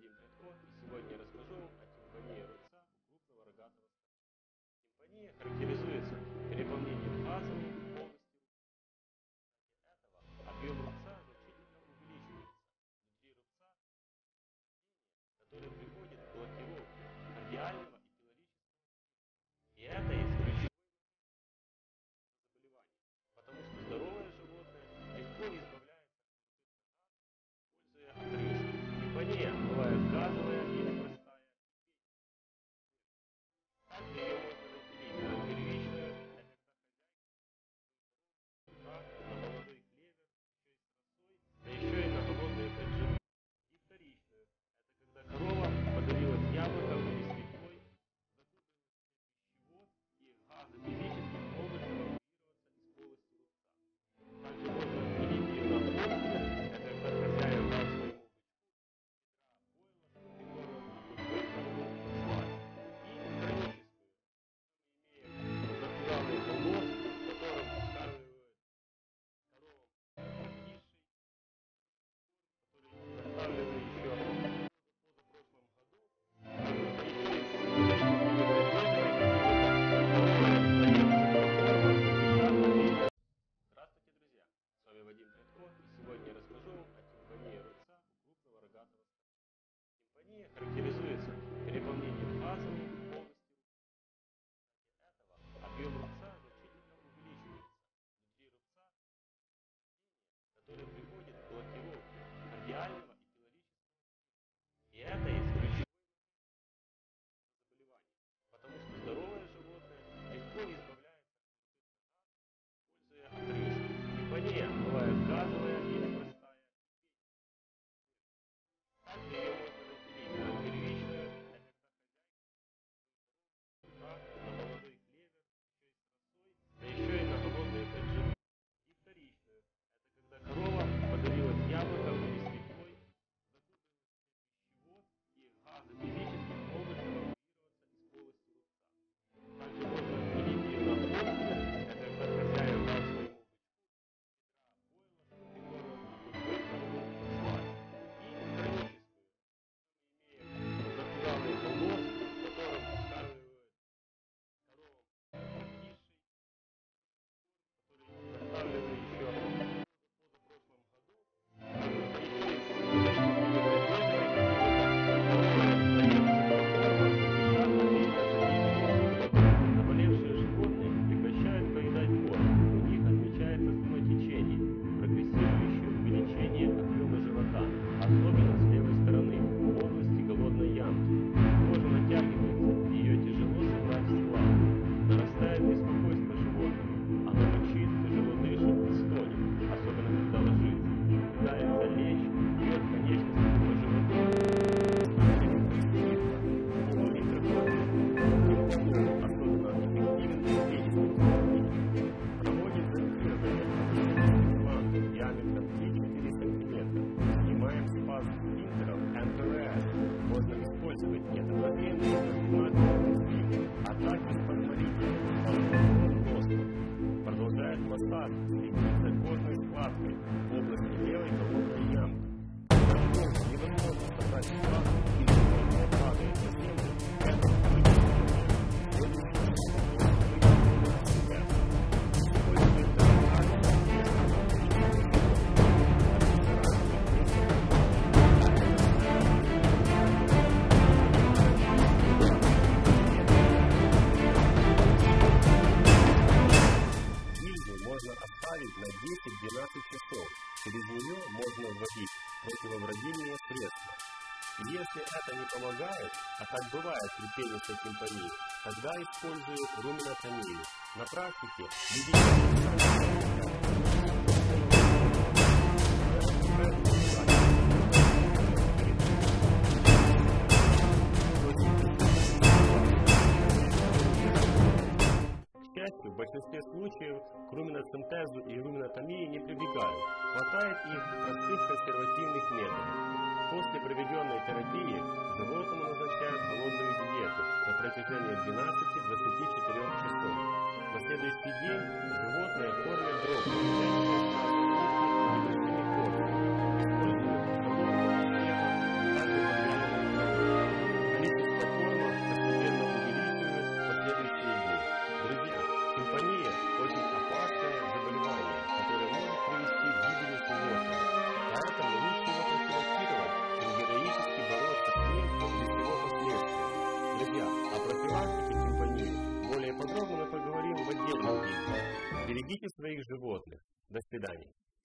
Вадим Пятко. И сегодня Hallelujah. はい。Если это не помогает, а так бывает при пенисной симфонии, тогда используют руминотомию. На практике медицинская в большинстве случаев к руминосинтезу и руминотомии не прибегают, хватает их простых консервативных методов. После проведенной терапии животному назначают холодную диету на протяжении 12-24 часов. На следующий день животное кормят дробью Берегите своих животных. До свидания.